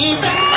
you